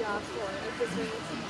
Ja, voor. Het is een...